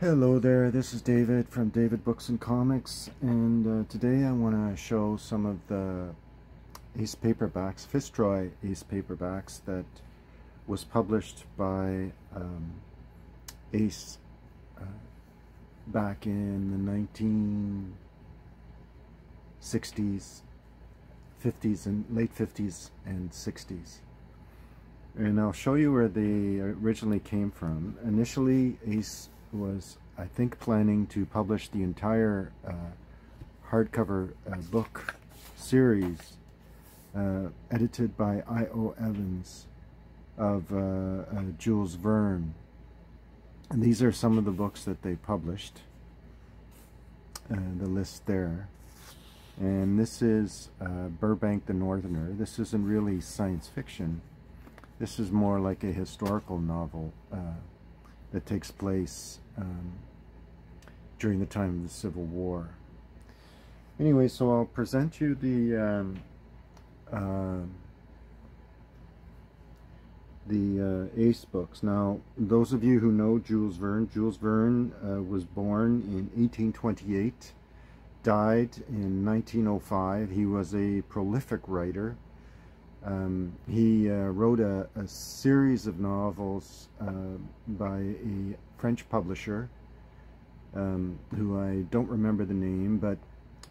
Hello there, this is David from David Books and Comics and uh, today I want to show some of the Ace paperbacks, Fitzroy Ace paperbacks that was published by um, Ace uh, back in the 1960s, 50s and late 50s and 60s. And I'll show you where they originally came from. Initially, Ace was, I think, planning to publish the entire uh, hardcover uh, book series uh, edited by I.O. Evans of uh, uh, Jules Verne. And these are some of the books that they published, uh, the list there. And this is Burbank the Northerner. This isn't really science fiction. This is more like a historical novel that takes place um, during the time of the Civil War. Anyway, so I'll present you the um, uh, the uh, Ace books. Now, those of you who know Jules Verne, Jules Verne uh, was born in 1828, died in 1905. He was a prolific writer. Um, he uh, wrote a, a, series of novels uh, by a French publisher um, who I don't remember the name, but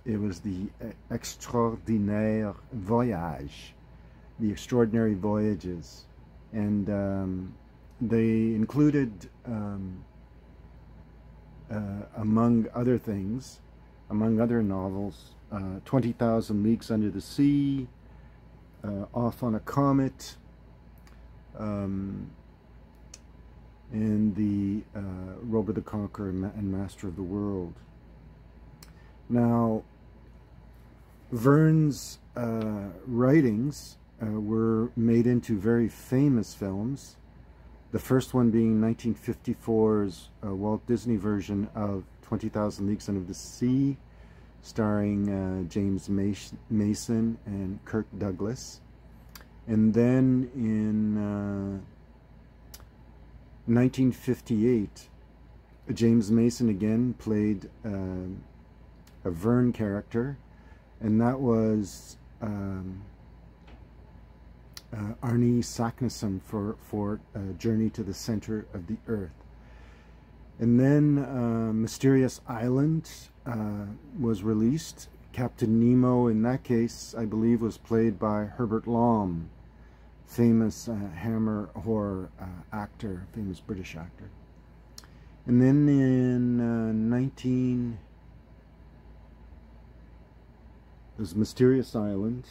it was the Extraordinaire Voyage, the Extraordinary Voyages, and um, they included, um, uh, among other things, among other novels, uh, 20,000 Leagues Under the Sea, uh, off on a comet, um, and the uh, Robur the Conqueror and Master of the World. Now, Verne's uh, writings uh, were made into very famous films. The first one being 1954's uh, Walt Disney version of 20,000 Leagues Under the Sea, starring uh, James Mason and Kirk Douglas. And then in uh, 1958, James Mason again played uh, a Verne character, and that was um, uh, Arne Saknussemm for, for uh, Journey to the Center of the Earth. And then uh, Mysterious Island uh, was released. Captain Nemo, in that case, I believe, was played by Herbert Lom, famous uh, Hammer horror uh, actor, famous British actor. And then in uh, 19... There's Mysterious Island.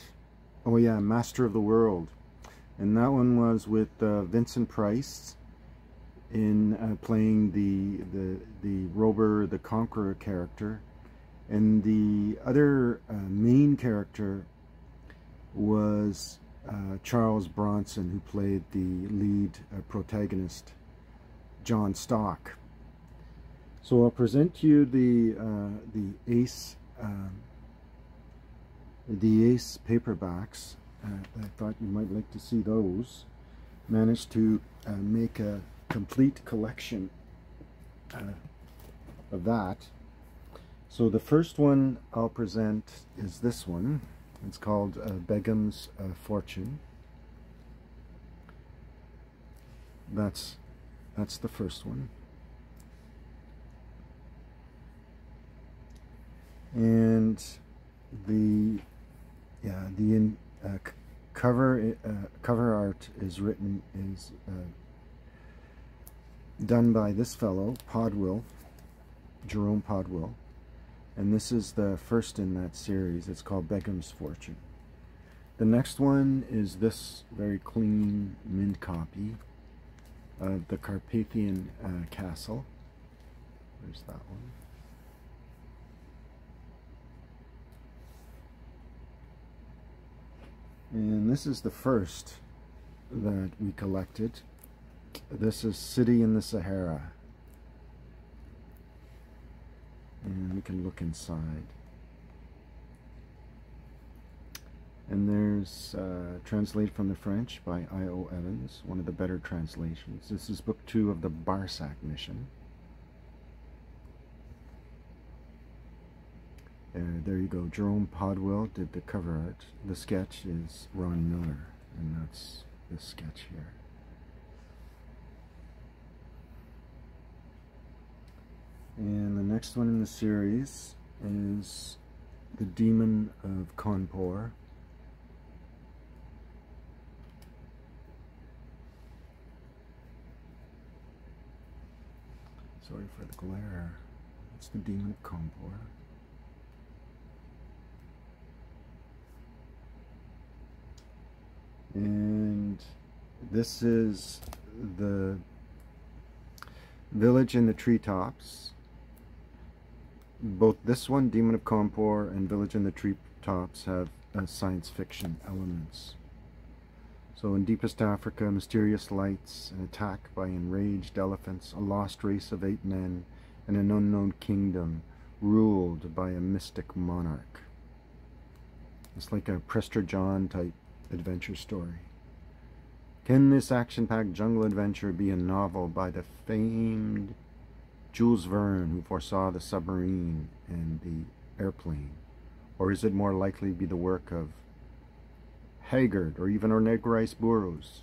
Oh yeah, Master of the World. And that one was with uh, Vincent Price in uh, playing the the the Robur the Conqueror character, and the other uh, main character was uh, Charles Bronson, who played the lead uh, protagonist, John Strock. So I'll present you the uh, the Ace um, the Ace paperbacks. Uh, I thought you might like to see those. Managed to make a complete collection uh, of that. So the first one I'll present is this one. It's called uh, Begum's uh, Fortune. That's that's the first one. And the yeah the uh, cover uh, cover art is written is uh, done by this fellow, Podwill, Jerome Podwill. And this is the first in that series. It's called Begum's Fortune. The next one is this very clean mint copy of the Carpathian uh, Castle. There's that one. And this is the first that we collected. This is City in the Sahara. And we can look inside. And there's uh, translated from the French by I.O. Evans, one of the better translations. This is book two of the Barsac mission. Uh, there you go. Jerome Podwill did the cover art. The sketch is Ron Miller, and that's the sketch here. And the next one in the series is The Demon of Cawnpore. Sorry for the glare. It's the Demon of Cawnpore. And this is the village in the treetops. Both this one, Demon of Cawnpore, and Village in the Treetops have uh, science fiction elements. So in deepest Africa, mysterious lights, an attack by enraged elephants, a lost race of ape men, and an unknown kingdom ruled by a mystic monarch. It's like a Prester John type adventure story. Can this action-packed jungle adventure be a novel by the famed Jules Verne who foresaw the submarine and the airplane? Or is it more likely to be the work of Haggard, or even Edgar Rice Burroughs.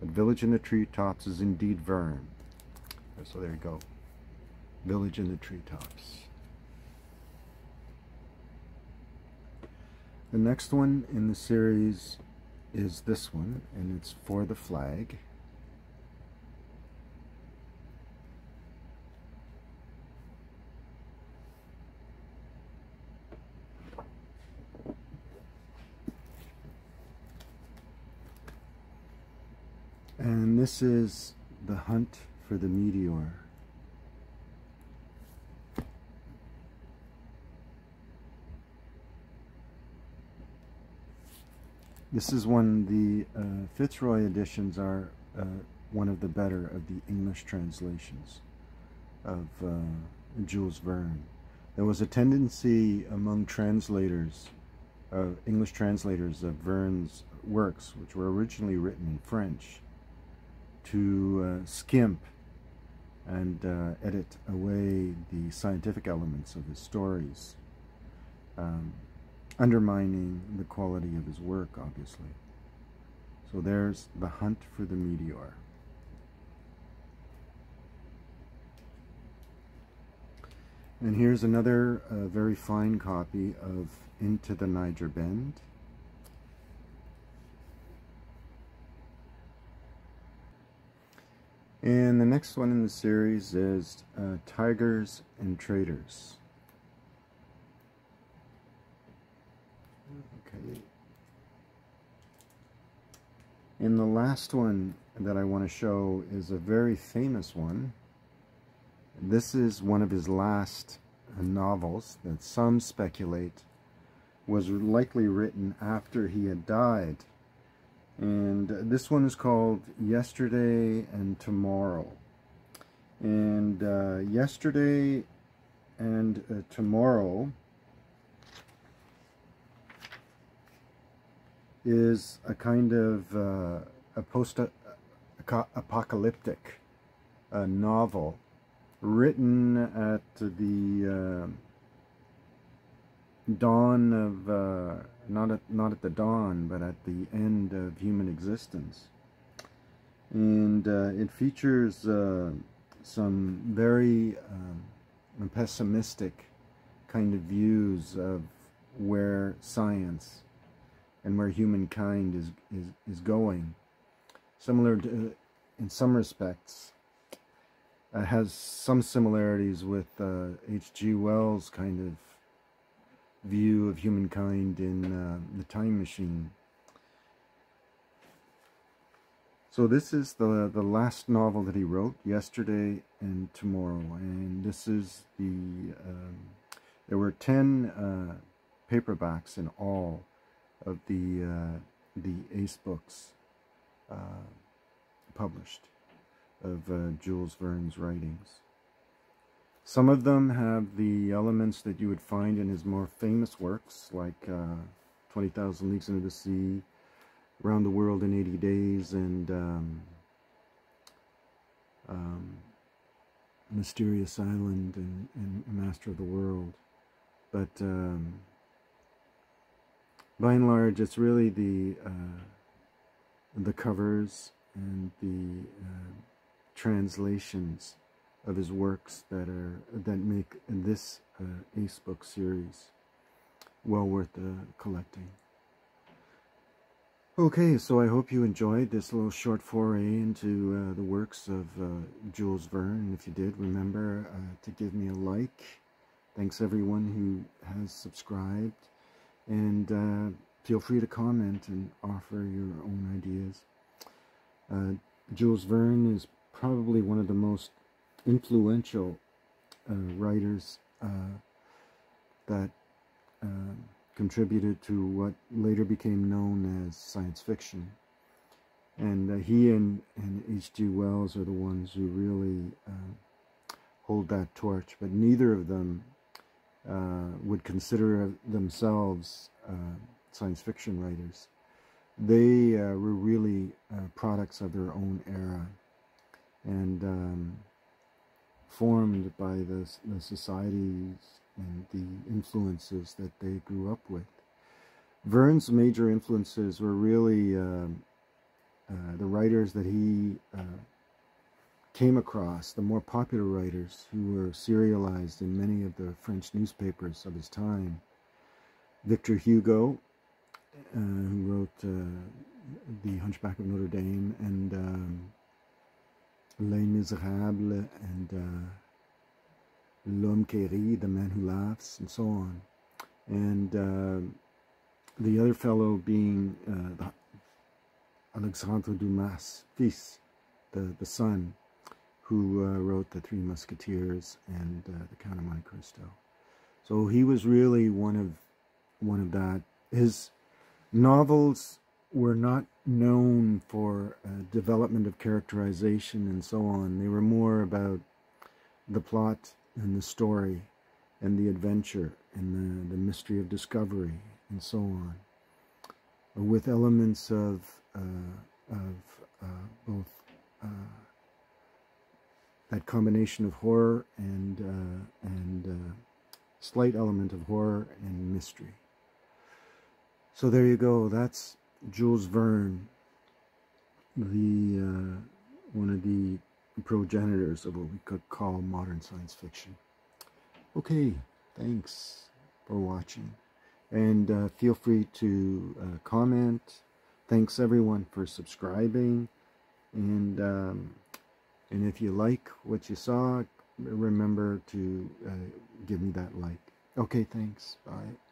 But Village in the Treetops is indeed Verne. So there you go. Village in the Treetops. The next one in the series is this one, and it's For the Flag. And this is the hunt for the meteor. This is when the uh, Fitzroy editions are uh, one of the better of the English translations of uh, Jules Verne. There was a tendency among translators, English translators of Verne's works, which were originally written in French, to uh, skimp and uh, edit away the scientific elements of his stories, um, undermining the quality of his work, obviously. So there's The Hunt for the Meteor. And here's another uh, very fine copy of Into the Niger Bend. And the next one in the series is uh, Tigers and Traitors. Okay. And the last one that I want to show is a very famous one. This is one of his last novels that some speculate was likely written after he had died and this one is called Yesterday and Tomorrow. And uh, Yesterday and uh, Tomorrow is a kind of uh, a post-apocalyptic uh, novel written at the uh, dawn of uh, not at not at the dawn, but at the end of human existence, and uh, it features uh, some very um, pessimistic kind of views of where science and where humankind is is is going, similar to, in some respects. Uh, has some similarities with H.G. Uh, Wells' kind of view of humankind in uh, the time machine. So this is the the last novel that he wrote, Yesterday and Tomorrow, and this is the um, there were ten uh, paperbacks in all of the uh, the Ace books uh, published of uh, Jules Verne's writings. Some of them have the elements that you would find in his more famous works, like uh, 20,000 Leagues Under the Sea, Around the World in 80 Days, and um, um, Mysterious Island and, and, Master of the World. but um, by and large, it's really the uh, the covers and the uh, translations of his works that are that make this uh, Ace book series well worth uh, collecting. Okay, so I hope you enjoyed this little short foray into uh, the works of uh, Jules Verne. If you did, remember uh, to give me a like. Thanks everyone who has subscribed. And uh, feel free to comment and offer your own ideas. Jules Verne is probably one of the most influential uh, writers that contributed to what later became known as science fiction. And uh, he and, and H.G. Wells are the ones who really uh, hold that torch, but neither of them uh, would consider themselves uh, science fiction writers. They uh, were really uh, products of their own era and um, formed by the, the societies and the influences that they grew up with. Verne's major influences were really uh, uh, the writers that he uh, came across, the more popular writers who were serialized in many of the French newspapers of his time. Victor Hugo, uh, who wrote uh, The Hunchback of Notre Dame and um, Les Miserables and uh, L'homme qui rit, the man who laughs, and so on. And uh, the other fellow being uh, Alexandre Dumas, fils, the, the son, who uh, wrote The Three Musketeers and uh, The Count of Monte Cristo. So he was really one of one of that. His novels were not known for uh, development of characterization and so on. They were more about the plot and the story and the adventure and the, the mystery of discovery and so on, with elements of, uh, of uh, both uh, that combination of horror and, uh, and uh, slight element of horror and mystery. So there you go. That's Jules Verne, the uh, one of the progenitors of what we could call modern science fiction. Okay, thanks for watching. And uh, feel free to uh, comment. Thanks everyone for subscribing. And, um, and if you like what you saw, remember to uh, give me that like. Okay, thanks. Bye.